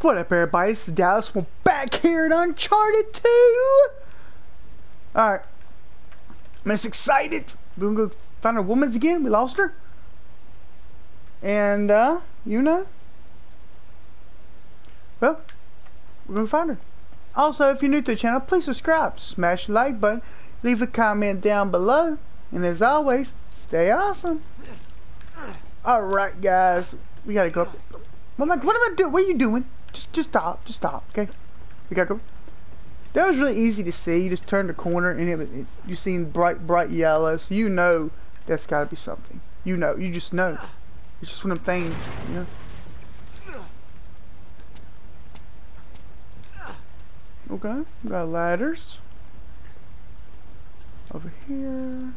What up, everybody? This is Dallas. We're back here in Uncharted 2. Alright. I'm just excited. We're gonna go find our woman's again. We lost her. And, uh, you know. Well, we're gonna find her. Also, if you're new to the channel, please subscribe, smash the like button, leave a comment down below, and as always, stay awesome. Alright, guys. We gotta go. What am I, what am I doing? What are you doing? Just, just stop. Just stop, okay? We gotta go. That was really easy to see. You just turn the corner and it, it you seen bright, bright yellow. So you know that's gotta be something. You know. You just know. It's just one of them things, you know? Okay, we got ladders. Over here.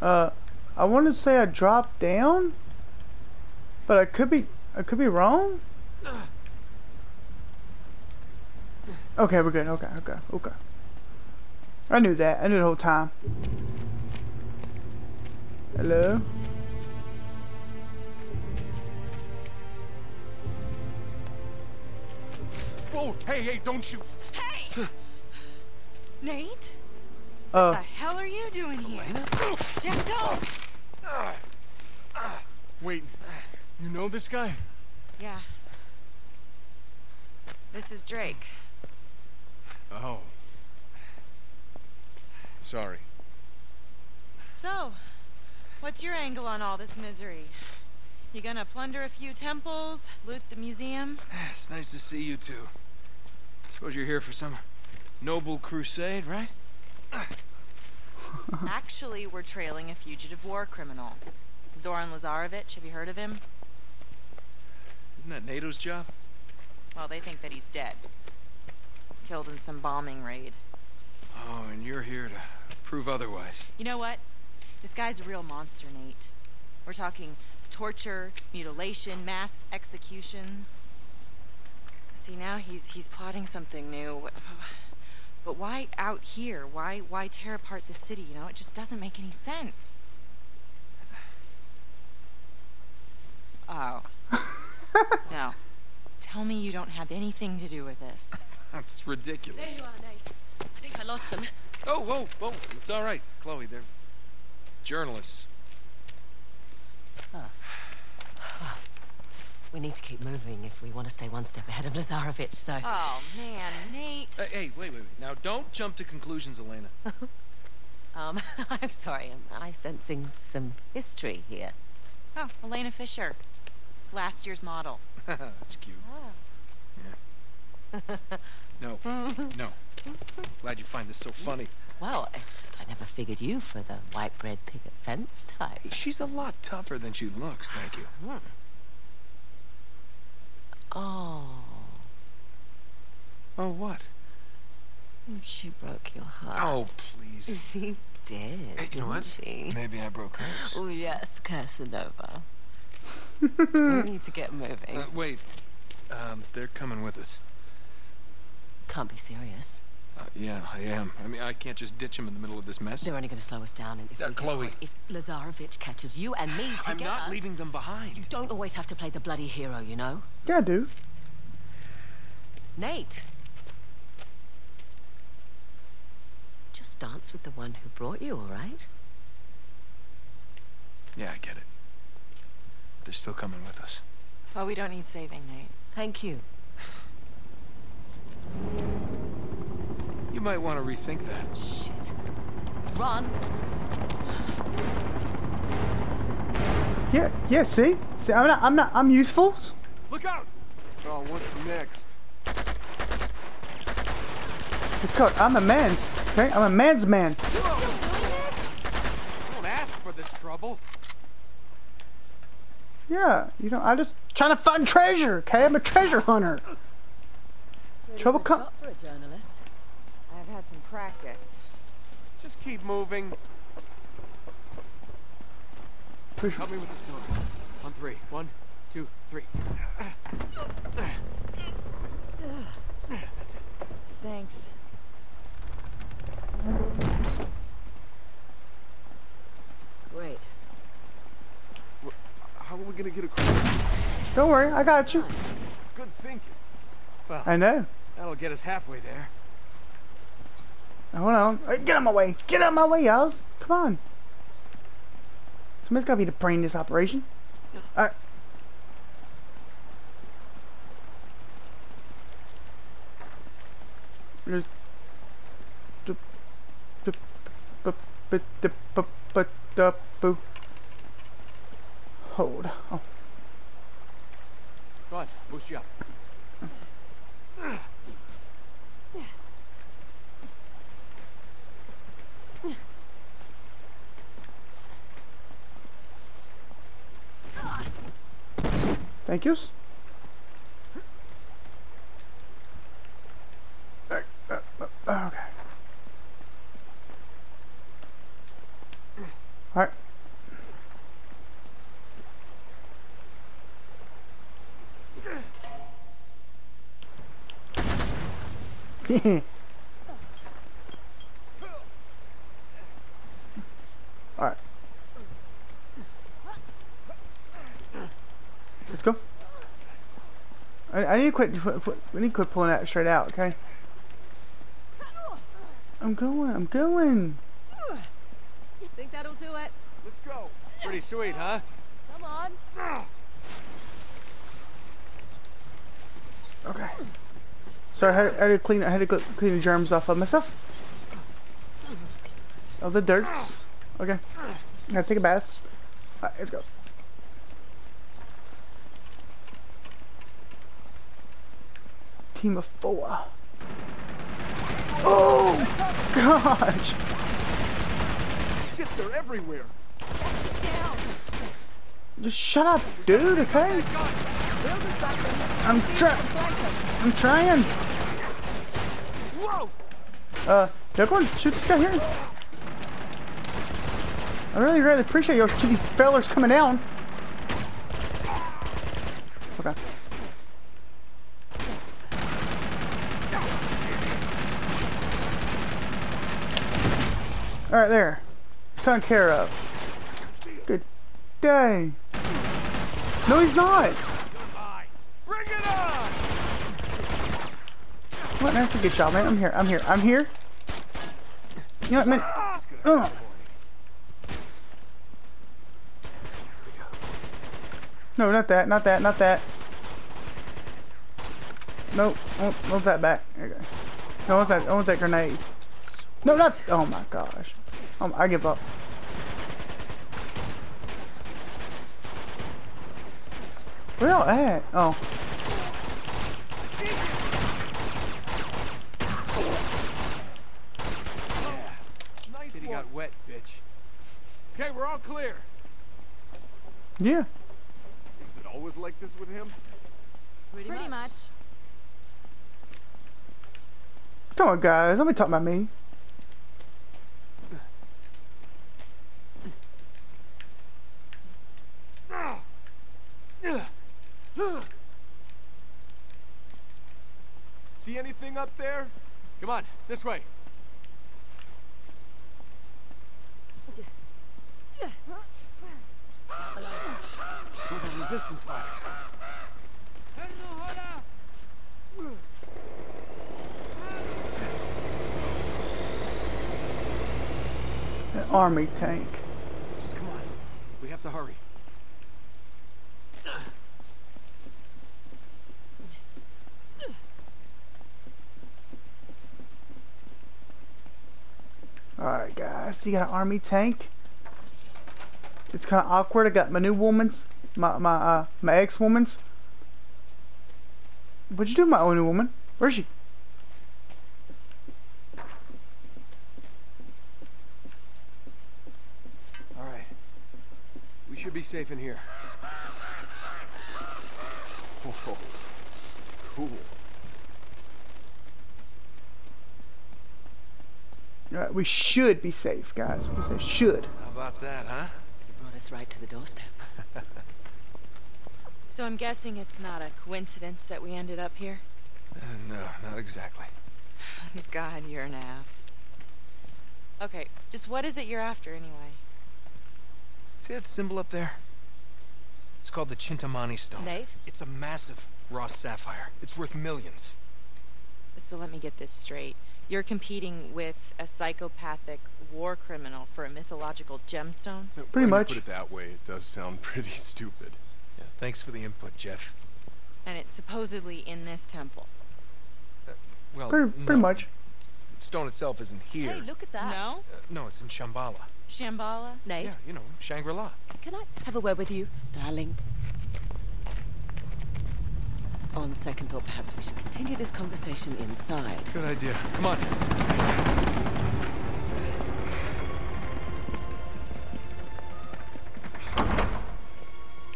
Uh, I want to say I dropped down, but I could be, I could be wrong. Okay, we're good. Okay, okay, okay. I knew that. I knew the whole time. Hello? Whoa, hey, hey, don't you... Hey! Nate? Uh, What the hell are you doing here? Jack, don't! Wait, you know this guy? Yeah. This is Drake. Oh. Sorry. So, what's your angle on all this misery? You gonna plunder a few temples, loot the museum? Ah, it's nice to see you two. Suppose you're here for some noble crusade, right? Actually, we're trailing a fugitive war criminal. Zoran Lazarevic, have you heard of him? Isn't that NATO's job? Well, they think that he's dead. Killed in some bombing raid. Oh, and you're here to prove otherwise. You know what? This guy's a real monster, Nate. We're talking torture, mutilation, mass executions. See, now he's he's plotting something new. But why out here? Why why tear apart the city? You know, it just doesn't make any sense. Oh. no. Tell me you don't have anything to do with this. That's ridiculous. There ridiculous. you are, Nate. I think I lost them. Oh, whoa, whoa, it's all right, Chloe. They're journalists. We need to keep moving if we want to stay one step ahead of Lazarevic, so... Oh man, Nate. Hey, hey, wait, wait, wait. Now, don't jump to conclusions, Elena. Um, I'm sorry, am I sensing some history here? Oh, Elena Fisher. Last year's model. That's cute. No, no. Glad you find this so funny. Well, it's just I never figured you for the white bread picket fence type. She's a lot tougher than she looks, thank you. Oh, Oh, what? she broke your heart. Oh, please. She did, Hey, you didn't know what? she? Maybe I broke hers. Oh, yes, Casanova. we need to get moving. Uh, wait. Um, they're coming with us. Can't be serious. Uh, yeah, I am. I mean, I can't just ditch him in the middle of this mess. They're only going to slow us down, and if Uh, we Chloe. caught- if Lazarevic catches you and me together... I'm not leaving them behind. You don't always have to play the bloody hero, you know? yeah, I do. Nate. Just dance with the one who brought you, all right? Yeah, I get it. They're still coming with us. Well, we don't need saving, Nate. Thank you. You might want to rethink that. Shit. Run. Yeah, yeah. See, see, I'm not, I'm not, I'm useful. Look out! Oh, what's next? It's called I'm a man's. Okay, I'm a man's man. Don't ask for this trouble. Yeah, you know, I'm just trying to find treasure. Okay, I'm a treasure hunter. Trouble come. for a journalist. I've had some practice. Just keep moving. Push. Help me with this door. On three. One, two, three. That's it. Thanks. Great. How are we gonna get across? Don't worry, I got you. Good thinking? I know. That'll get us halfway there. Hold on. Get out of my way. Get out of my way, y'all. Come on. Somebody's got to be the brain in this operation. Alright. There's- dup, dup, bup, bit, dip, bup, but, dup, boo. Hold. Oh. Come on, boost you up. Thank yous. Okay. Alright. Alright. Let's go. I, I need to quit, quit, quit. We need to quit pulling that straight out, okay? I'm going. I'm going. Think that'll do it? Let's go. Pretty sweet, huh? Come on. Okay. So I had, I had to clean. I had to clean the germs off of myself. Oh, the dirts. Okay. Gotta take a bath. Alright, let's go. Team of four. Oh gosh! Shit, they're everywhere. Just shut up, dude. Okay. I'm trying. I'm trying. Whoa! Uh, they're going to shoot this guy here. I really, really appreciate your these fellers coming down. Okay. All right, there. Taken care of. Good day. No, he's not. Bring it on! What? Man, good job, man. I'm here. I'm here. I'm here. You know what, man? Ugh. No, not that. Not that. Not that. Nope. Oh, what's that back? There you go. No, what's that? I want that grenade. No, not. Oh my gosh. Um, I give up. Where y'all at? Oh. Nice Kitty one. got wet, bitch. Okay, we're all clear. Yeah. Is it always like this with him? Pretty, much. Come on, guys. Let me talk about me. See anything up there? Come on, this way. Those are resistance fighters. An army tank. Just come on. We have to hurry. Alright, guys. You got an army tank. It's kind of awkward. I got my new woman's, my my uh, my ex woman's. What'd you do, my own new woman? Where's she? All right. We should be safe in here. Cool. Alright, we should be safe, guys. We say should. How about that, huh? You brought us right to the doorstep. So I'm guessing it's not a coincidence that we ended up here? Uh, no, not exactly. God, you're an ass. Okay, just what is it you're after anyway? See that symbol up there? It's called the Chintamani stone. Nate? It's a massive raw sapphire. It's worth millions. So let me get this straight. You're competing with a psychopathic war criminal for a mythological gemstone? Pretty When you much. put it that way, it does sound pretty stupid. Yeah, thanks for the input, Jeff. And it's supposedly in this temple. Well, Pretty, no, pretty much. The stone itself isn't here. Hey, look at that. No? Uh, no, it's in Shambhala. Shambhala? Nate, Yeah, you know, Shangri-La. can I have a word with you, darling? On second thought, perhaps we should continue this conversation inside. Good idea. Come on.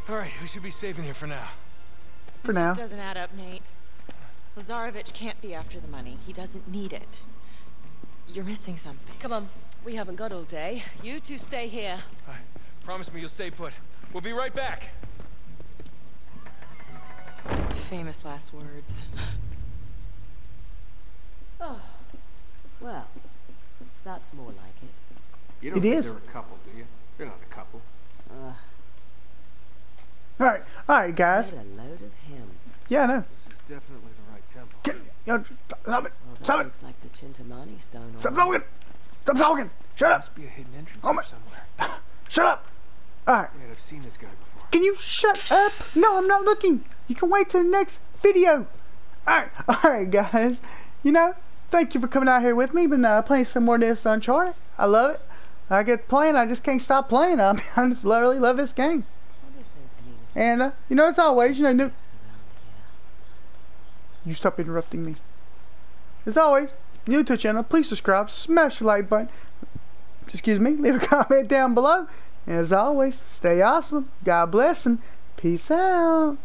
All right, we should be safe in here for now. For this now. just doesn't add up, Nate. Lazarevic can't be after the money. He doesn't need it. You're missing something. Come on, we haven't got all day. You two stay here. All right, promise me you'll stay put. We'll be right back. Famous last words. Oh, well, that's more like it. You don't It think is. they're a couple, do you? They're not a couple. Uh, Alright, alright, guys. a load of him. Yeah, I know. This is definitely the right temple. Get, yo, stop it. Well, Stop it. looks like the Chintamani stone. Stop right. talking. Stop talking. Shut up. Must be a hidden entrance Oh my- somewhere. Shut up. Alright. Man, I've seen this guy before. Can you shut up? No, I'm not looking. You can wait till the next video. Alright, alright, guys. You know, thank you for coming out here with me. Been uh, playing some more of this Uncharted. I love it. I get playing, I just can't stop playing. I, mean, I just literally love this game. And, uh, you know, as always, you know, new. You stop interrupting me. As always, new to the channel, please subscribe, smash the like button. Excuse me, leave a comment down below. As always, stay awesome. God bless and peace out.